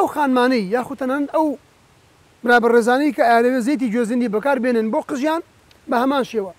ئەو خانمانەی یاخود تەنانەت ئەو برا بەڕێزانەی کە ئەیانەوێت زەیتی گوێز هندی بەکار بێنن بۆ قژیان بە هەمان شێوە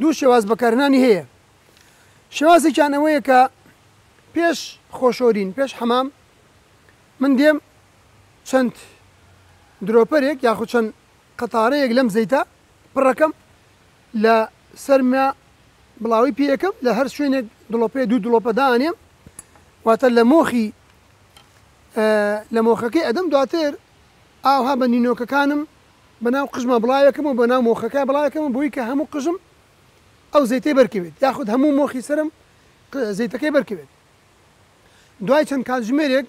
دوو شێواز بەکارهێنانی هەیە شێوازێکیان ئەوەیە کە پێش خۆشۆرین پێش حەمام من دێم چەند درۆپەرێک یاخود چەند قەتارەیەک لەم زەیتە پڕەکەم لە سەرمە بڵاوی پێیەکەم لە هەر شوێنێک دڵۆپەیە دوو دڵۆپە دانێم واتە لە مۆخی لە مۆخەکەی ئەدەم دواتر ئاوها بە نینۆکەکانم بە ناو قژما بڵاوێکم و بە ناو مۆخەکە بڵاوێکەکەم بۆی کە هەموو قژم ئەو زەیتەی بەرکەوێت یاخود هەموو مۆخی سرم زەیتەکەی بەرکەوێت دوای چەند کاتژمێرێک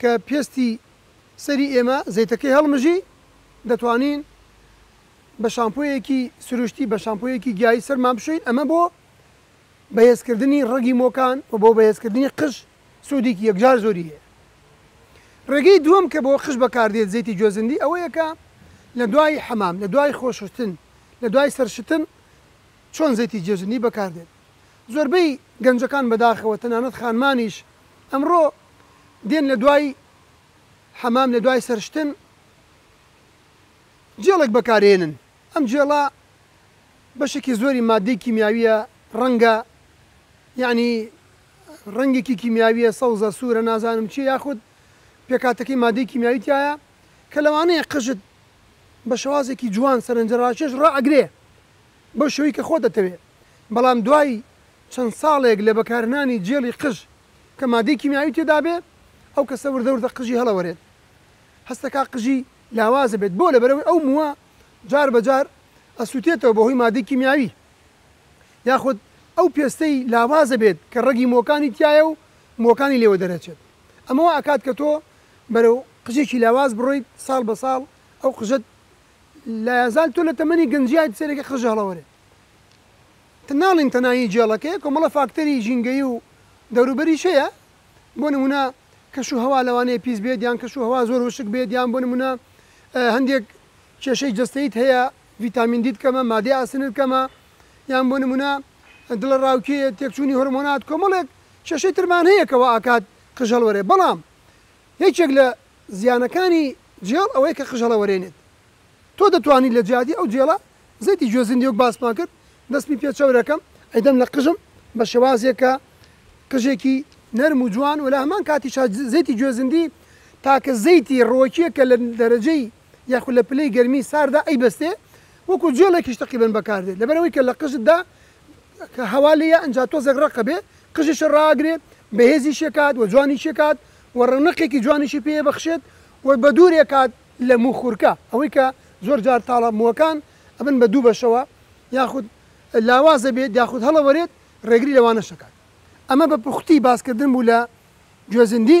کە پێستی سەری ئێمە زەیتەکەی هەڵمژی دەتوانین بە شامپۆیەکی سروشتی بە شامپۆیەکی گیایی سەرمان بشین ئەمە بۆ بەهێزکردنی ڕەگی مۆکان و بۆ بەهێزکردنی قژ سودێکی یەکجار زۆری هەیە. ڕێگەی دووەم کە بۆ قژ بەکاردێت زەیتی گوێزندی ئەوەیە کە لە دوای حەمام لە دوای خۆشوشتن لە دوای سەرشتن چۆن زەیتی گێزندی بەکاردێت زۆربەی گەنجەکان بەداخەوە تەنانەت خانمانیش ئەمڕۆ دێن لە دوای حەمام لە دوای سەرشتن جێڵێک بەکارێنن ئەم جێڵە بەشێکی زۆری مادەی کیمیاویە ڕەنگە یعنی ڕەنگێکی کیمیاوییە، سەوزە، سوورە، نازانم چییە یاخود پێکهاتەکەی مادەی کیمیاوی تیایە کە لەوانەیە قژت بە شێوازێکی جوان، سەرنجڕاکێش ڕائەگرێ بەو شێوەی کە خۆت ئەتەوێ بەڵام دوای چەند ساڵێک لە بەکارهنانی جێڵی قژ کە مادەی کیمیاوی تێدابێ ئەو کەسە وردە وردە قژی هەڵەوەرێت هەستەکا قژی لاوازە بێت بۆ لەبەرئەوەی ئەو مووە جار بە جار ئەسووتێتەوە بەهۆی مادەی کیمیاوی یاخود ئەو پێستەی لاوازە بێت کە ڕەگی مۆکانی تیایە و مۆکانی لێوە دەرەچێت ئەمە وا ئەکات کە تۆ بەرەو قژێکی لاواز بڕۆیت ساڵ بە ساڵ ئەو قژەت لایەزال تۆ لە تەمەنی گەنجیت سەرەکی قژ هەڵەوەرێت تە ناڵین تەناهی جێڵەکەیە کۆمەڵە فاکتەری ژینگەیی و دەوروبەریش هەیە بۆ نمونە کەش و هەوا لەوانەیە پیس بێت یان کەش و هەوا زۆر وشک بێت یان بۆ نمونە هەندێک کێشەی جەستەیت هەیە ڤیتامین دیت کەمە، مادەی ئاسنت کەمە، یان بۆ نموونە دڵەڕاوکێیە، تێکچوونی هۆرمۆنات، کۆمەڵێک کێشەی ترمان هەیە کە وائەکات قژ هەڵوەرێ، بەڵام یەکێک لە زیانەکانی جێڵ ئەوەیە کە قژ هەڵەوەرێنێت، تۆ دەتوانیت لە جیاتی ئەو جێڵە زەیتی گوێزندی وەک باسمان کرد دەستمی پێ چەورەکەم، ئەیدەم لە قژم بە شێوازێک کە قژێکی نەرم و جوان و لە هەمان کاتیشا زەیتی گوێزندی تاکە زەیتی ڕووەکییە کە لە دەرەجەی یاخود لە پلەی گەرمی سارددا ئەیبەستێ، وەکو جۆڵێکیش تەقیبەن بەکاردێ، لەبەرئەوەی کە لە قژتدا کە هەوا لێیە ئەنجا تۆزێک ڕەق ئەبێ، قژیشت ڕائەگرێ، بەهێزیشی ئەکات و جوانیشی ئەکات و ڕەونەقێکی جوانیشی پێ ئەبەخشێت و بەدووری ئەکات لە موو خورکە، ئەوەی کە زۆر جار تاڵە مووەکان ئەبن بە دوو بەشەوە یاخود لاواز ئەبێت یاخود هەڵەوەرێت ڕێگری لەوانەش ئەکات. ئەمە بە پوختی باسکردن بوو لە گوێزندی.